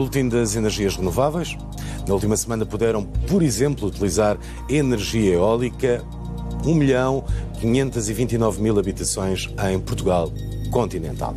Boletim das energias renováveis. Na última semana puderam, por exemplo, utilizar energia eólica 1 milhão 529 mil habitações em Portugal continental.